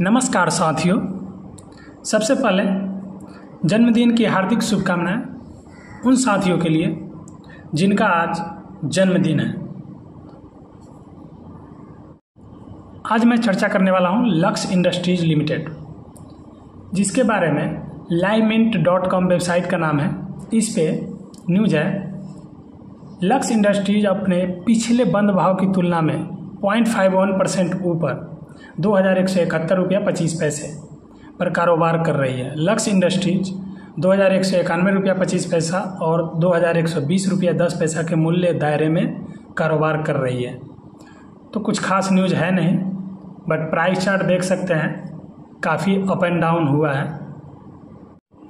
नमस्कार साथियों। सबसे पहले जन्मदिन की हार्दिक शुभकामनाएँ उन साथियों के लिए जिनका आज जन्मदिन है। आज मैं चर्चा करने वाला हूँ लक्स इंडस्ट्रीज़ लिमिटेड, जिसके बारे में लाइमिंट डॉट कॉम वेबसाइट का नाम है। इस पे न्यूज़ है। लक्स इंडस्ट्रीज़ अपने पिछले बंद भाव की तुलना में पॉइंट फाइव वन परसेंट ऊपर दो हज़ार एक सौ इकहत्तर रुपया पच्चीस पैसे। पर कारोबार कर रही है। लक्स इंडस्ट्रीज़, दो हज़ार एक सौ इक्यानवे रुपया पच्चीस पैसा और दो हज़ार एक सौ बीस रुपया दस पैसा के मूल्य दायरे में कारोबार कर रही है। तो कुछ खास न्यूज़ है नहीं, बट प्राइस चार्ट देख सकते हैं। काफ़ी अप एंड डाउन हुआ है।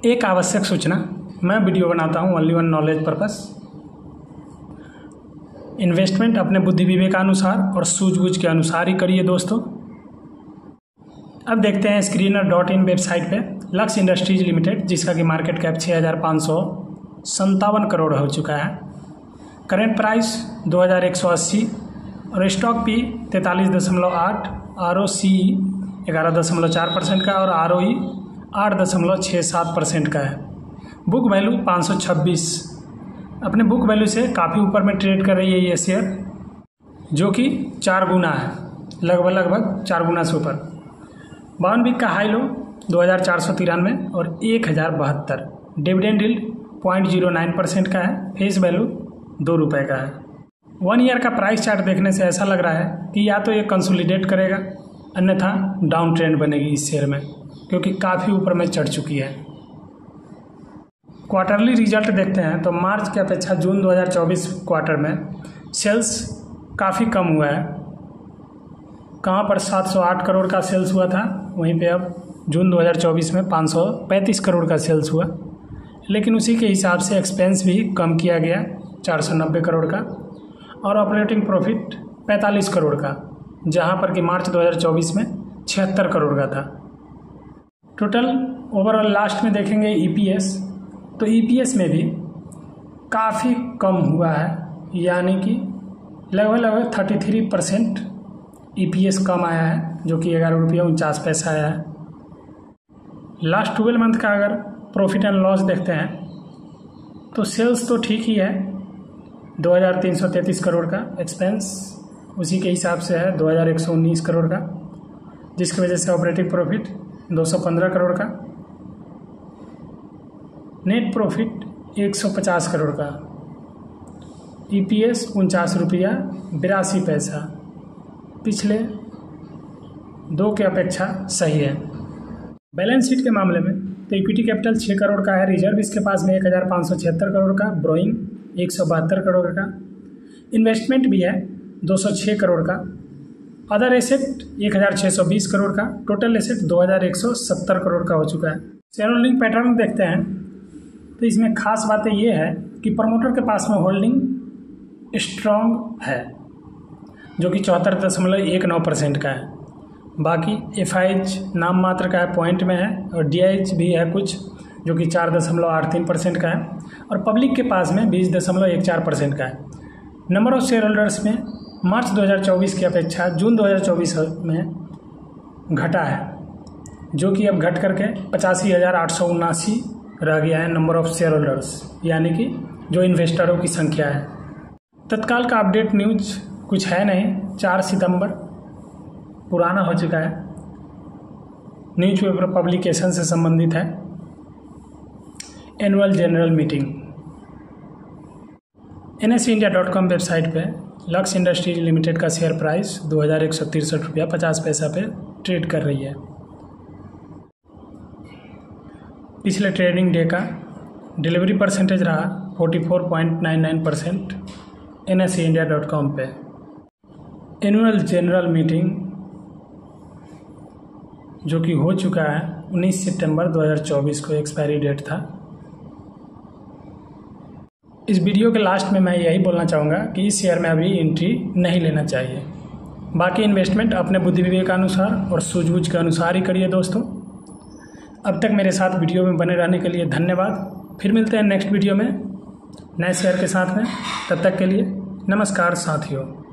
एक आवश्यक सूचना, मैं वीडियो बनाता हूँ only one knowledge purpose investment अपने बुद्धि विवेकानुसार और सूझबूझ के अनुसार ही करिए दोस्तों। अब देखते हैं स्क्रीनर डॉट इन वेबसाइट पे लक्स इंडस्ट्रीज़ लिमिटेड जिसका कि मार्केट कैप छः हज़ार पाँच सौ संतावन करोड़ हो चुका है। करेंट प्राइस दो हज़ार एक सौ अस्सी और स्टॉक पी तैंतालीस दशमलव आठ आर ओ सी ग्यारह दशमलव चार परसेंट का और आर ओ ई आठ दशमलव छः सात परसेंट का है। बुक वैल्यू पाँच सौ छब्बीस। अपने बुक वैल्यू से काफ़ी ऊपर में ट्रेड कर रही है ये शेयर जो कि चार गुना है लगभग लगभग चार गुना से ऊपर। बावन वीक का हाई लो, दो हज़ार चार सौ तिरानवे और एक हज़ार बहत्तर। डिविडेंड डील पॉइंट ज़ीरो नाइन परसेंट का है फेस वैल्यू दो रुपये का है। वन ईयर का प्राइस चार्ट देखने से ऐसा लग रहा है कि या तो ये कंसोलिडेट करेगा, अन्यथा डाउन ट्रेंड बनेगी इस शेयर में, क्योंकि काफ़ी ऊपर में चढ़ चुकी है। क्वार्टरली रिज़ल्ट देखते हैं तो मार्च की अपेक्षा जून 2024 क्वार्टर में सेल्स काफ़ी कम हुआ है। कहाँ पर 708 करोड़ का सेल्स हुआ था वहीं पे अब जून 2024 में 535 करोड़ का सेल्स हुआ। लेकिन उसी के हिसाब से एक्सपेंस भी कम किया गया 490 करोड़ का, और ऑपरेटिंग प्रॉफिट 45 करोड़ का, जहाँ पर कि मार्च 2024 में छिहत्तर करोड़ का था। टोटल ओवरऑल लास्ट में देखेंगे ईपीएस तो ईपीएस में भी काफ़ी कम हुआ है, यानी कि लगभग लगभग थर्टी थ्री परसेंट EPS कम आया है, जो कि ग्यारह रुपया उनचास पैसा आया है। लास्ट ट्वेल्व मंथ का अगर प्रॉफिट एंड लॉस देखते हैं तो सेल्स तो ठीक ही है। दो हज़ार तीन सौ तैंतीस करोड़ का एक्सपेंस उसी के हिसाब से है दो हज़ार एक सौ उन्नीस करोड़ का, जिसकी वजह से ऑपरेटिंग प्रॉफिट दो सौ पंद्रह करोड़ का। नेट प्रॉफिट एक सौ पचास करोड़ का। ई पी एस उनचास रुपया, बिरासी पैसा। पिछले दो के अपेक्षा सही है। बैलेंस शीट के मामले में तो इक्विटी कैपिटल छः करोड़ का है रिज़र्व इसके पास में एक हज़ार पाँच सौ छिहत्तर करोड़ का ब्रोइंग एक सौ बहत्तर करोड़ का इन्वेस्टमेंट भी है दो सौ छः करोड़ का अदर एसेट एक हज़ार छः सौ बीस करोड़ का टोटल एसेट दो हज़ार एक सौ सत्तर करोड़ का हो चुका है। शेयर होल्डिंग पैटर्न देखते हैं तो इसमें खास बातें ये है कि प्रमोटर के पास में होल्डिंग स्ट्रॉन्ग है। जो कि चौहत्तर दशमलव एक नौ परसेंट का है। बाकी एफ़ आई एच नाम मात्र का है पॉइंट में है और डी आई एच भी है कुछ, जो कि चार दशमलव आठ तीन परसेंट का है और पब्लिक के पास में बीस दशमलव एक चार परसेंट का है। नंबर ऑफ़ शेयर होल्डर्स में मार्च 2024 की अपेक्षा जून 2024 में घटा है, जो कि अब घट करके पचासी हज़ार आठ सौ उनासी रह गया है नंबर ऑफ़ शेयर होल्डर्स यानी कि जो इन्वेस्टरों की संख्या है। तत्काल का अपडेट न्यूज़ कुछ है नहीं। चार सितंबर पुराना हो चुका है। न्यूज़ पेपर पब्लिकेशन से संबंधित है। Annual general meeting. N S India dot com website पे लक्स इंडस्ट्रीज़ लिमिटेड का शेयर प्राइस दो हज़ार एक सौ तिरसठ रुपया पचास पैसा पे ट्रेड कर रही है। पिछले ट्रेडिंग डे का डिलीवरी परसेंटेज रहा forty four point nine nine percent N S C India dot com पर एनुअल जनरल मीटिंग जो कि हो चुका है 19 सितंबर 2024 को एक्सपायरी डेट था। इस वीडियो के लास्ट में मैं यही बोलना चाहूँगा कि इस शेयर में अभी एंट्री नहीं लेना चाहिए। बाकी इन्वेस्टमेंट अपने बुद्धि विवेक अनुसार और सूझबूझ के अनुसार ही करिए दोस्तों। अब तक मेरे साथ वीडियो में बने रहने के लिए धन्यवाद। फिर मिलते हैं नेक्स्ट वीडियो में। नए शेयर के साथ में। तब तक के लिए नमस्कार साथियों।